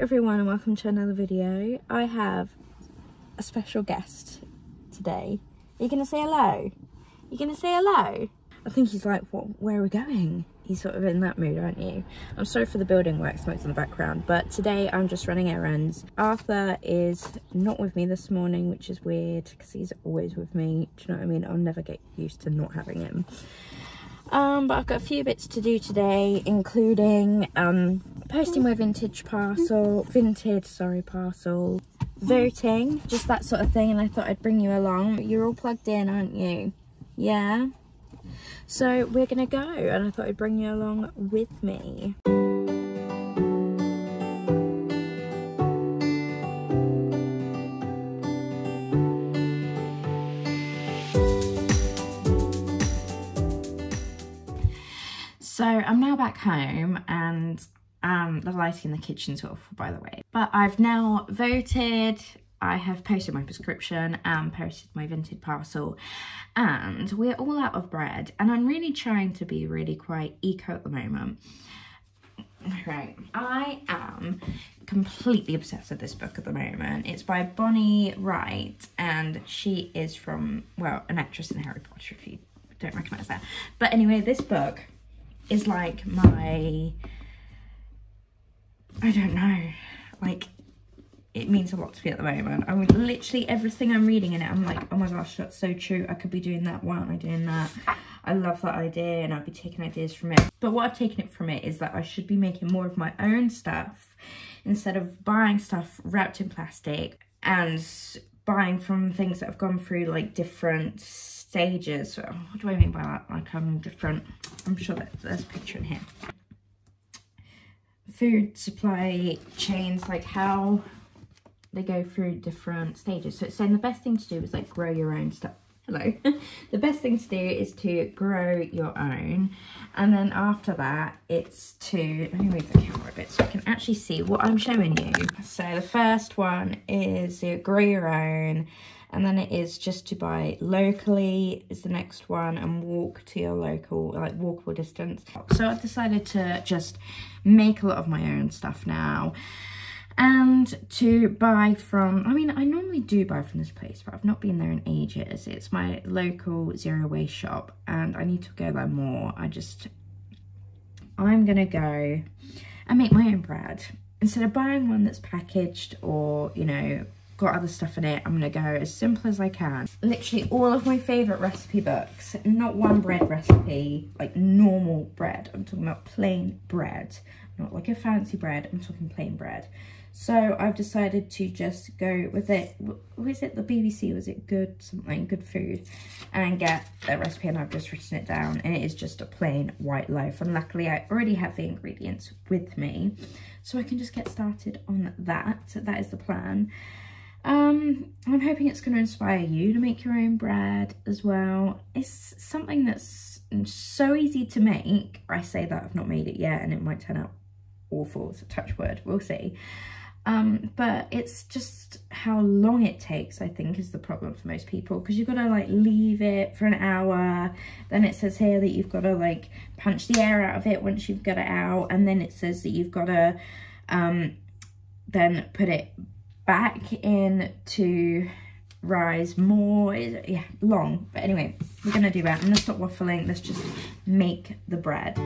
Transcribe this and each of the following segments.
everyone and welcome to another video. I have a special guest today. Are you going to say hello? You're going to say hello? I think he's like, what, where are we going? He's sort of in that mood, aren't you? I'm sorry for the building work smokes in the background, but today I'm just running errands. Arthur is not with me this morning, which is weird because he's always with me. Do you know what I mean? I'll never get used to not having him. Um, but I've got a few bits to do today, including um, posting my vintage parcel, vintage, sorry, parcel, voting, just that sort of thing. And I thought I'd bring you along. You're all plugged in, aren't you? Yeah? So we're going to go and I thought I'd bring you along with me. So I'm now back home and um, the lighting in the kitchen's awful, by the way. But I've now voted, I have posted my prescription and posted my vintage parcel and we're all out of bread and I'm really trying to be really quite eco at the moment. Right, I am completely obsessed with this book at the moment. It's by Bonnie Wright and she is from, well, an actress in Harry Potter if you don't recognise that. But anyway, this book is like my I don't know like it means a lot to me at the moment. I mean literally everything I'm reading in it I'm like oh my gosh that's so true I could be doing that why aren't I doing that? I love that idea and I'll be taking ideas from it. But what I've taken it from it is that I should be making more of my own stuff instead of buying stuff wrapped in plastic and buying from things that have gone through like different stages. What do I mean by that? Like I'm different, I'm sure that there's a picture in here. Food supply chains, like how they go through different stages. So it's saying the best thing to do is like grow your own stuff. Hello. the best thing to do is to grow your own. And then after that, it's to, let me move the camera a bit so I can actually see what I'm showing you. So the first one is to grow your own and then it is just to buy locally is the next one and walk to your local like walkable distance so i've decided to just make a lot of my own stuff now and to buy from i mean i normally do buy from this place but i've not been there in ages it's my local zero waste shop and i need to go there more i just i'm gonna go and make my own bread instead of buying one that's packaged or you know got other stuff in it. I'm gonna go as simple as I can. Literally all of my favorite recipe books, not one bread recipe, like normal bread. I'm talking about plain bread, not like a fancy bread, I'm talking plain bread. So I've decided to just go with it, was it the BBC, was it good something, good food, and get a recipe and I've just written it down and it is just a plain white loaf. And luckily I already have the ingredients with me, so I can just get started on that. So that is the plan. Um, I'm hoping it's going to inspire you to make your own bread as well. It's something that's so easy to make. I say that I've not made it yet and it might turn out awful, so touch word, we'll see. Um, but it's just how long it takes, I think, is the problem for most people. Because you've got to, like, leave it for an hour. Then it says here that you've got to, like, punch the air out of it once you've got it out. And then it says that you've got to um, then put it back in to rise more yeah long but anyway we're gonna do that i'm gonna stop waffling let's just make the bread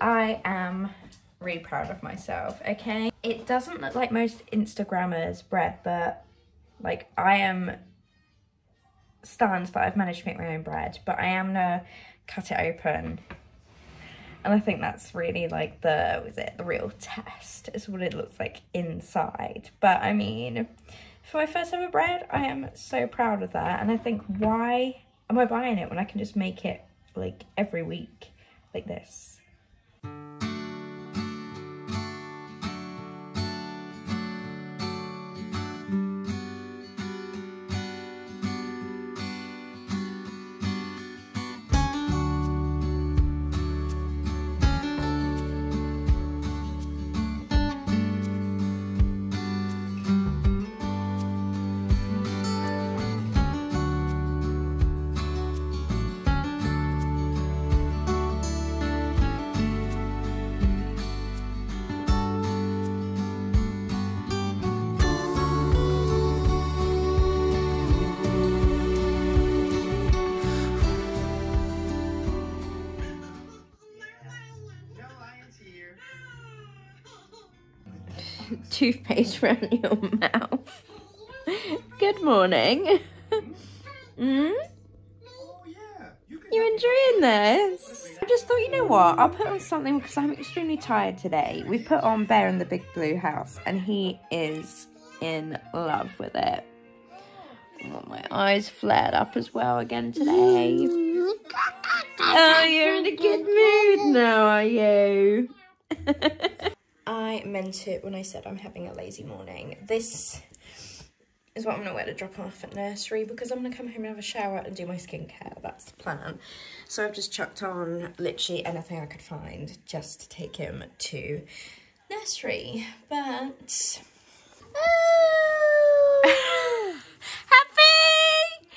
I am really proud of myself, okay? It doesn't look like most Instagrammers bread, but like I am stunned that I've managed to make my own bread, but I am gonna cut it open. And I think that's really like the, was it, the real test is what it looks like inside. But I mean, for my first ever bread, I am so proud of that. And I think why am I buying it when I can just make it like every week like this? Toothpaste around your mouth. Good morning. mm? You enjoying this? I just thought, you know what? I'll put on something because I'm extremely tired today. We've put on Bear in the Big Blue House and he is in love with it. Oh, my eyes flared up as well again today. Oh, you're in a good mood now, are you? I meant it when I said I'm having a lazy morning. This is what I'm going to wear to drop off at nursery because I'm going to come home and have a shower and do my skincare. That's the plan. So I've just chucked on literally anything I could find just to take him to nursery. But... Oh, happy!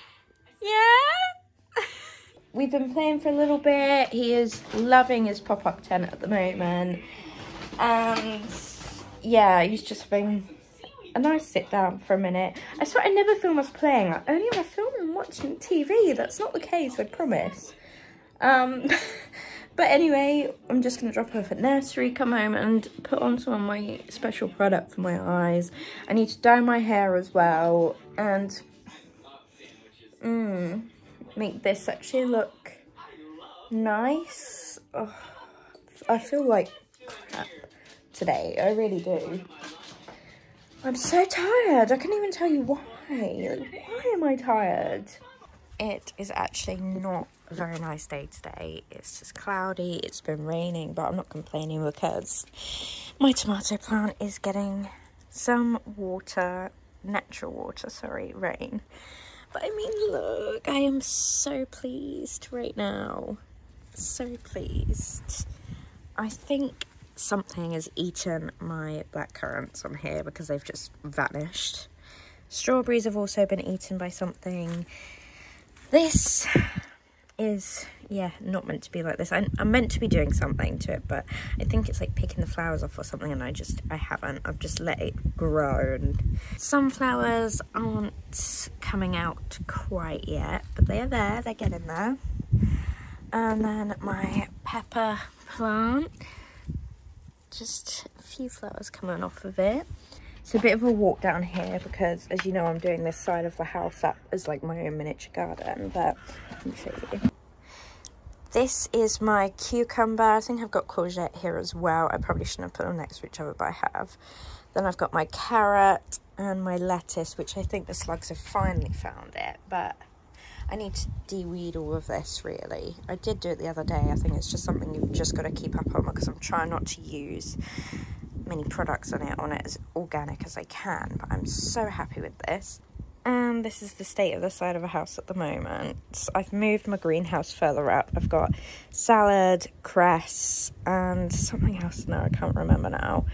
Yeah? We've been playing for a little bit. He is loving his pop-up tent at the moment. And yeah, he's just having a nice sit down for a minute. I swear I never film us playing. I only ever film and watching TV. That's not the case, I promise. Um, but anyway, I'm just going to drop off at nursery, come home and put on some of my special product for my eyes. I need to dye my hair as well and mm, make this actually look nice. Oh, I feel like crap today. I really do. I'm so tired. I can't even tell you why. Why am I tired? It is actually not a very nice day today. It's just cloudy. It's been raining, but I'm not complaining because my tomato plant is getting some water, natural water, sorry, rain. But I mean, look, I am so pleased right now. So pleased. I think something has eaten my black currants on here because they've just vanished. Strawberries have also been eaten by something. This is, yeah, not meant to be like this. I, am meant to be doing something to it, but I think it's like picking the flowers off or something, and I just, I haven't. I've just let it grow. And sunflowers aren't coming out quite yet, but they are there. They're getting there. And then my pepper plant just a few flowers coming off of it. It's a bit of a walk down here because as you know I'm doing this side of the house up as like my own miniature garden but let me show you. This is my cucumber. I think I've got courgette here as well. I probably shouldn't have put them next to each other but I have. Then I've got my carrot and my lettuce which I think the slugs have finally found it but I need to de-weed all of this really. I did do it the other day. I think it's just something you've just got to keep up on because I'm trying not to use many products on it on it as organic as I can. But I'm so happy with this. And this is the state of the side of a house at the moment. I've moved my greenhouse further up. I've got salad, cress, and something else now. I can't remember now.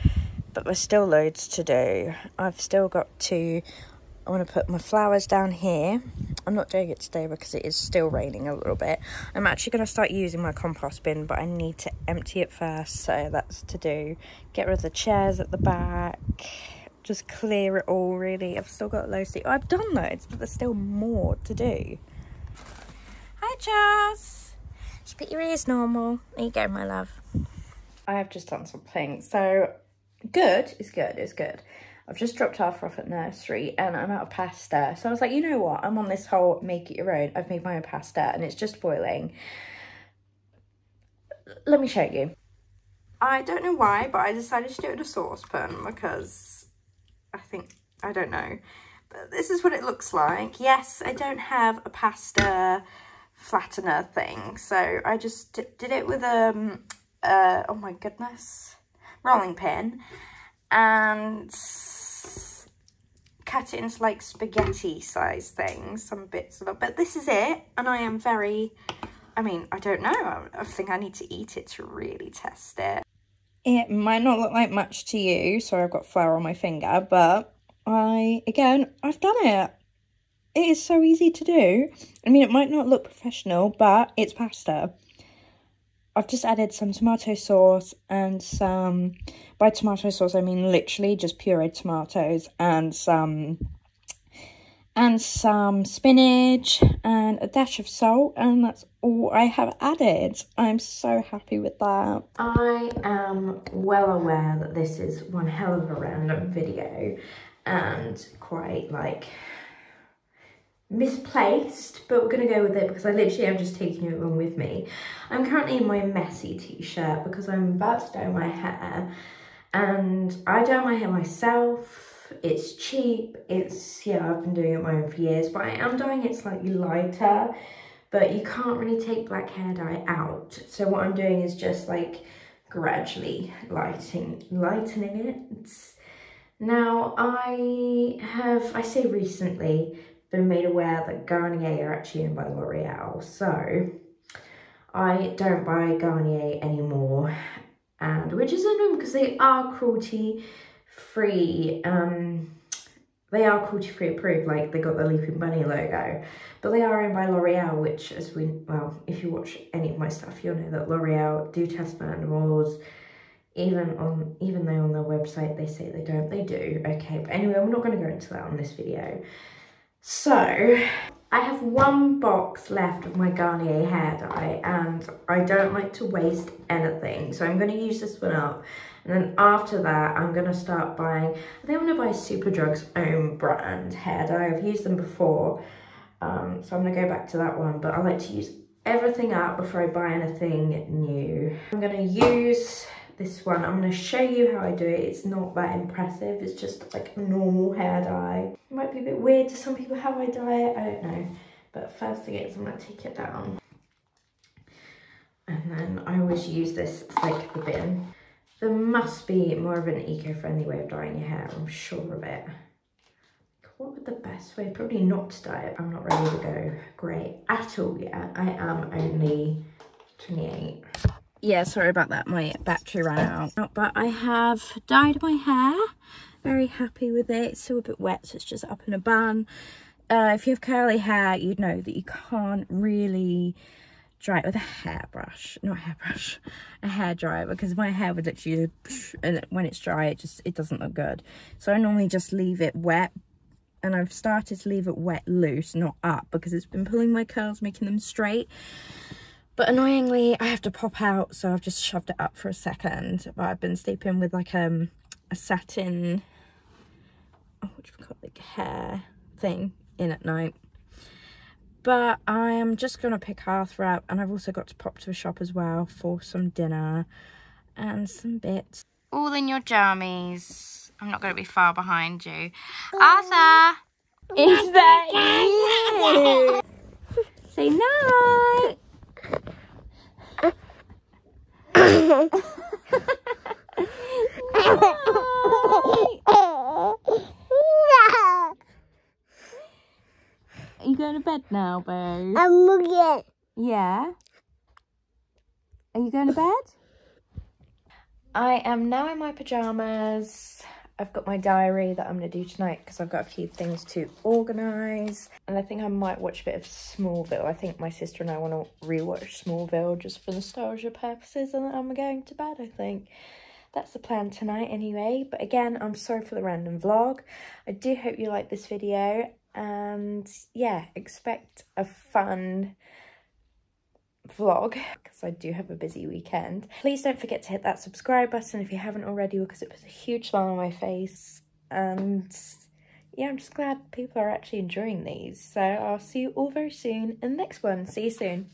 But there's still loads to do. I've still got to I want to put my flowers down here. I'm not doing it today because it is still raining a little bit. I'm actually going to start using my compost bin, but I need to empty it first, so that's to do. Get rid of the chairs at the back, just clear it all, really. I've still got loads to do. I've done loads, but there's still more to do. Hi, Charles. Just put your ears normal. There you go, my love. I have just done something. So good is good, it's good. I've just dropped Arthur off at nursery and I'm out of pasta. So I was like, you know what? I'm on this whole make it your own. I've made my own pasta and it's just boiling. Let me show you. I don't know why, but I decided to do it in a saucepan because I think, I don't know. But this is what it looks like. Yes, I don't have a pasta flattener thing. So I just did it with, um, uh, oh my goodness, rolling pin and cut it into like spaghetti size things, some bits of it. But this is it. And I am very, I mean, I don't know. I, think I need to eat it to really test it. It might not look like much to you. Sorry, I've got flour on my finger. But I, again, I've done it. It is so easy to do. I mean, it might not look professional, but it's pasta. I've just added some tomato sauce and some, by tomato sauce I mean literally just pureed tomatoes and some, and some spinach and a dash of salt and that's all I have added. I'm so happy with that. I am well aware that this is one hell of a random video and quite like misplaced, but we're to go with it because I literally am just taking it along with me. I'm currently in my messy t-shirt because I'm about to dye my hair and I dye my hair myself. It's cheap. It's, yeah, I've been doing it my own for years, but I am dyeing it slightly lighter, but you can't really take black hair dye out. So what I'm doing is just like gradually lighting, lightening it. Now I have, I say recently, been made aware that Garnier are actually owned by L'Oreal. So I don't buy Garnier anymore. And which is annoying because they are cruelty free. Um, they are cruelty free approved, like they got the Leaping Bunny logo. But they are owned by L'Oreal, which as we, well, if you watch any of my stuff, you'll know that L'Oreal do test my animals even on even though on their website they say they don't they do okay but anyway i'm not going to go into that on this video so I have one box left of my Garnier hair dye and I don't like to waste anything. So I'm going to use this one up. And then after that, I'm going to start buying, I think I'm to buy Superdrug's own brand hair dye. I've used them before. Um, so I'm to go back to that one. But I like to use everything up before I buy anything new. I'm going to use this one. I'm going to show you how I do it. It's not that impressive. It's just like normal hair dye. It might be a bit weird to some people how I dye it. I don't know. But first thing is I'm going to take it down. And then I always use this as like the bin. There must be more of an eco-friendly way of dyeing your hair. I'm sure of it. What would the best way? Probably not to dye it. I'm not ready to go grey at all yet. I am only 28 yeah, sorry about that. My battery ran out. But I have dyed my hair. Very happy with it. It's still a bit wet, so it's just up in a bun. Uh, if you have curly hair, you'd know that you can't really dry it with a hairbrush. Not a hairbrush, a hair dryer. Because my hair would literally, and when it's dry, it just, it doesn't look good. So I normally just leave it wet. And I've started to leave it wet loose, not up, because it's been pulling my curls, making them straight. But annoyingly, I have to pop out, so I've just shoved it up for a second. But I've been sleeping with like um, a satin, oh, what do you call it, like hair thing in at night. But I am just going to pick Arthur up, and I've also got to pop to a shop as well for some dinner and some bits. All in your jammies. I'm not going to be far behind you. Arthur! Is that you? Say night! Are you going to bed now, Bo? I'm looking. Yeah? Are you going to bed? I am now in my pyjamas. I've got my diary that I'm going to do tonight because I've got a few things to organise. And I think I might watch a bit of Smallville. I think my sister and I want to rewatch Smallville just for nostalgia purposes. And then I'm going to bed, I think. That's the plan tonight anyway. But again, I'm sorry for the random vlog. I do hope you like this video. And yeah, expect a fun vlog because I do have a busy weekend. Please don't forget to hit that subscribe button if you haven't already because it puts a huge smile on my face and yeah, I'm just glad people are actually enjoying these. So I'll see you all very soon in the next one. See you soon.